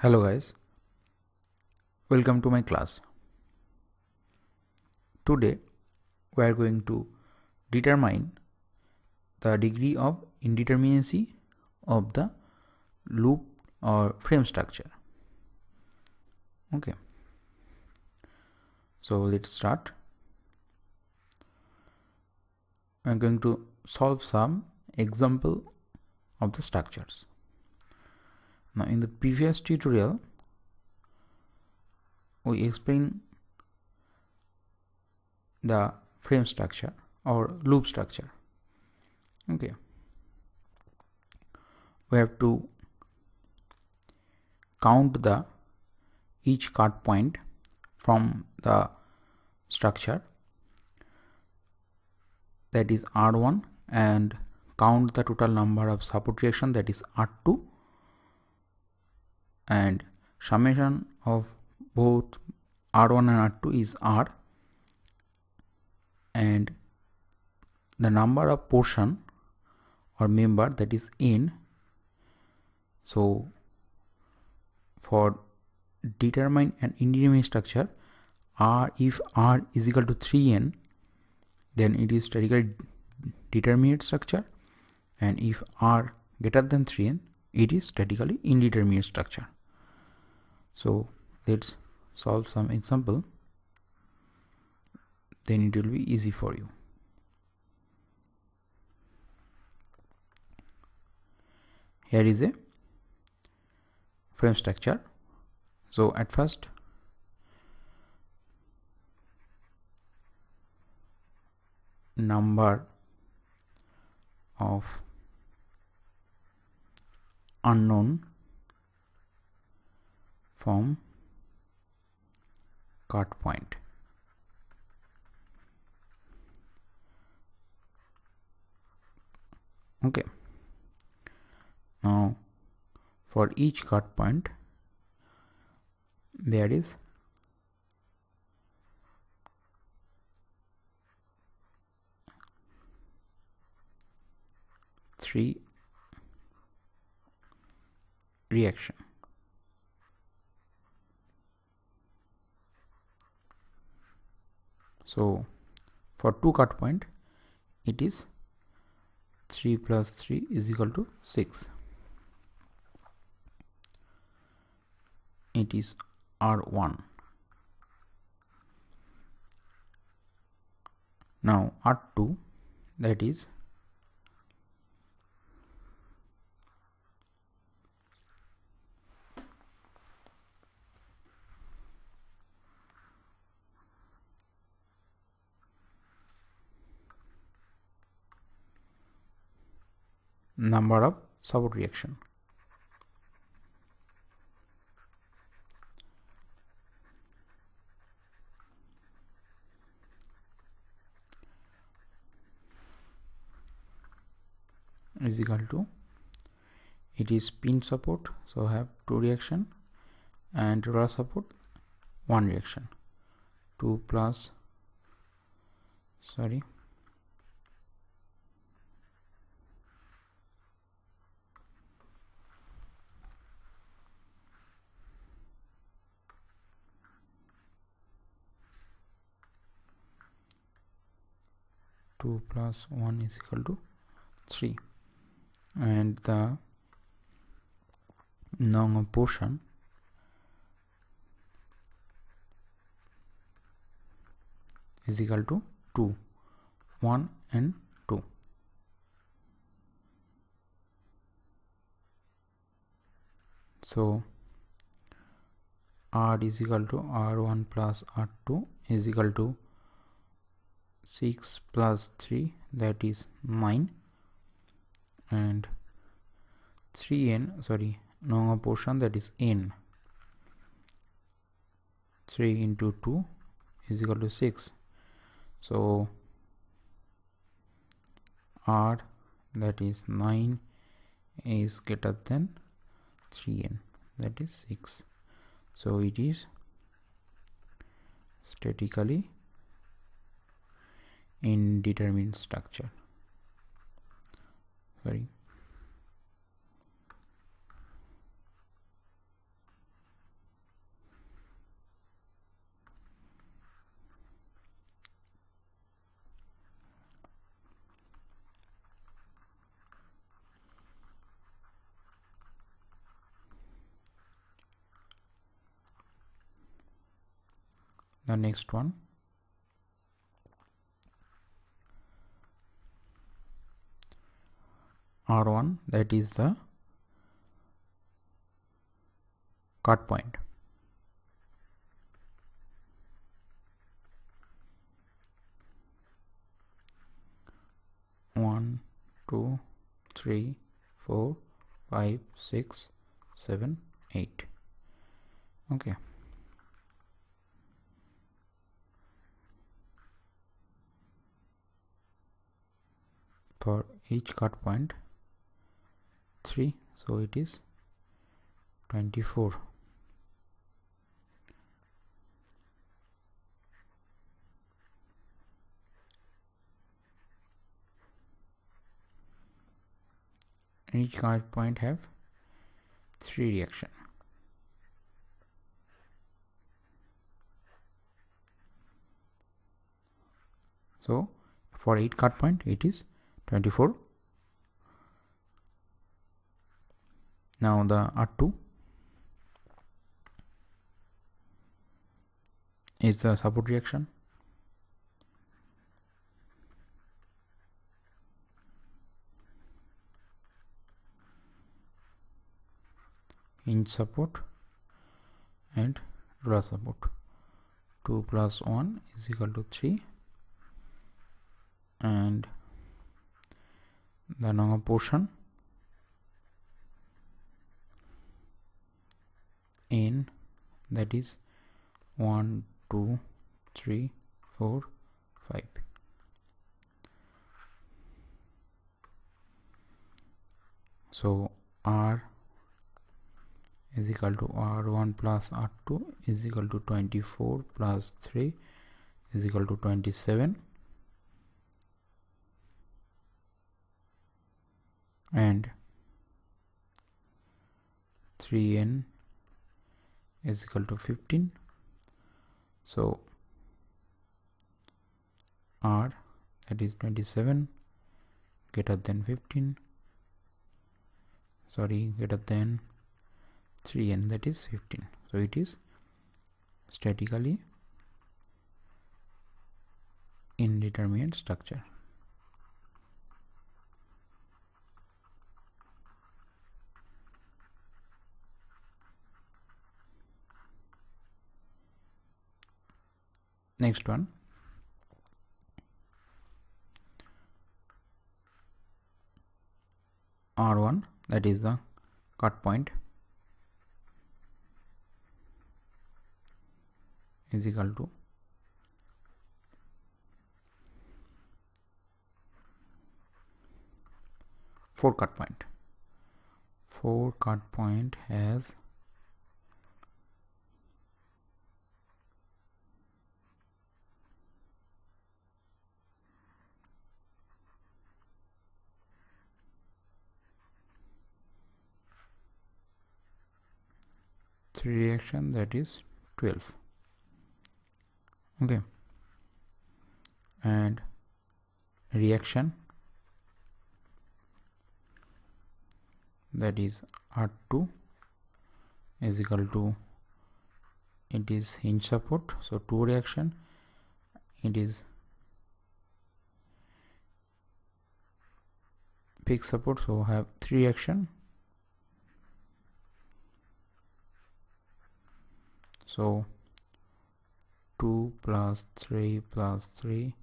hello guys. Welcome to my class. Today we are going to determine the degree of indeterminacy of the loop or frame structure. Okay. So let's start. I'm going to solve some example of the structures now in the previous tutorial we explained the frame structure or loop structure. Okay. We have to count the each cut point from the structure. That is R1 and count the total number of support reaction that is R2 and summation of both R1 and R2 is R. And the number of portion or member that is N so for determine an indeterminate structure R if R is equal to 3n then it is statically determinate structure. And if R greater than 3n it is statically indeterminate structure so let's solve some example. Then it will be easy for you. Here is a frame structure. So at first number of unknown from cut point. Okay. Now for each cut point there is three reaction so for two cut point it is 3 plus 3 is equal to 6 it is R1 now R2 that is number of support reaction. Is equal to it is pin support so I have two reaction and roller support one reaction. 2 plus sorry 2 plus 1 is equal to 3 and the normal portion is equal to 2 1 and 2 so r is equal to r1 plus r2 is equal to 6 plus 3 that is 9 and 3n sorry normal portion that is n. 3 into 2 is equal to 6 so r that is 9 is greater than 3n that is 6 so it is statically indeterminate structure. Sorry. The next one. R1 that is the cut point. one two three four five six seven eight okay for each cut point 3 so it is 24 each cut point have three reaction. So for 8 cut point it is 24 now the R2 is the support reaction. Hinge support and roller support. 2 plus 1 is equal to 3 and the normal portion in that is 1 2 3 4 5 so r is equal to r1 plus r2 is equal to 24 plus 3 is equal to 27 and 3n is equal to 15 so r that is 27 greater than 15 sorry greater than 3n that is 15 so it is statically indeterminate structure next one. R1 that is the cut point is equal to four cut point. Four cut point has reaction that is 12 okay. And reaction that is R2 is equal to it is hinge support. So two reaction it is fixed support. So have three reaction so 2 plus 3 plus 3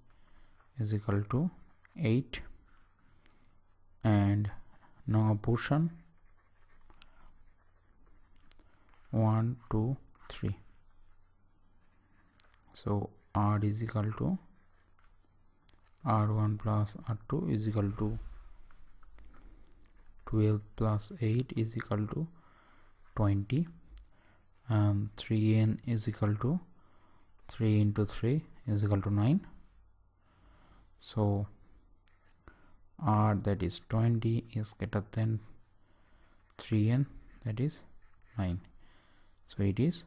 is equal to 8 and now portion. 1 2 3 so r is equal to r1 plus r2 is equal to 12 plus 8 is equal to 20 Um, and 3n is equal to 3 into 3 is equal to 9 so r that is 20 is greater than 3n that is 9 so it is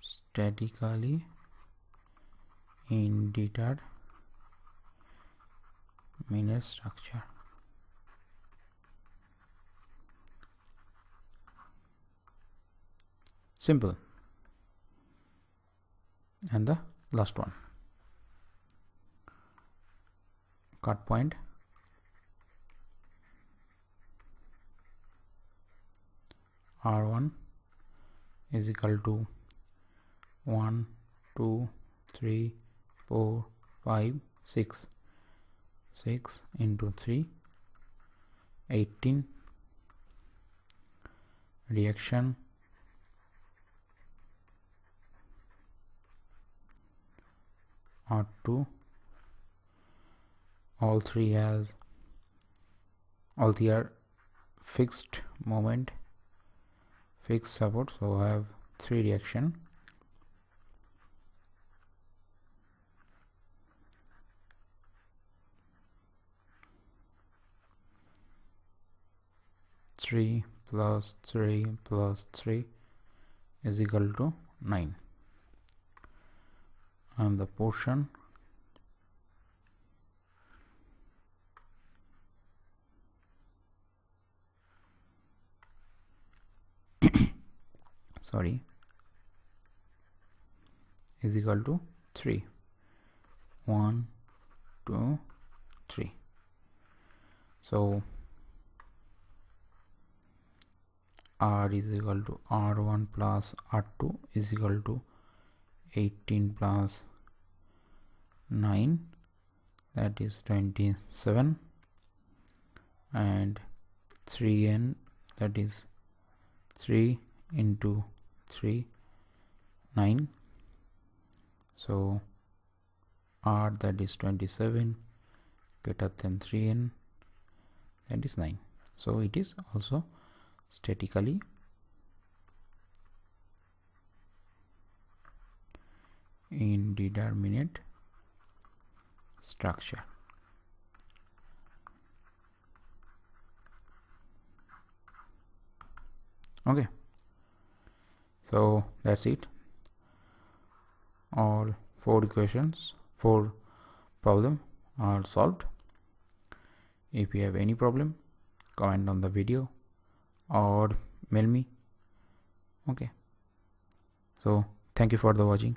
statically indeterminate structure simple. And the last one. Cut point. R1 is equal to 1 2 3 4 5 6 6 into 3 18 reaction R2 all three has all three are fixed moment fixed support so I have three reaction. Three plus three plus three is equal to nine and the portion. Sorry. Is equal to 3 1 2 3 so r is equal to r1 plus r2 is equal to 18 plus 9 that is 27 and 3n that is 3 into 3 9 so r that is 27 greater than 3n that is 9 so it is also statically indeterminate structure. Okay. So that's it. All four equations four problem are solved. If you have any problem comment on the video or mail me. Okay. So thank you for the watching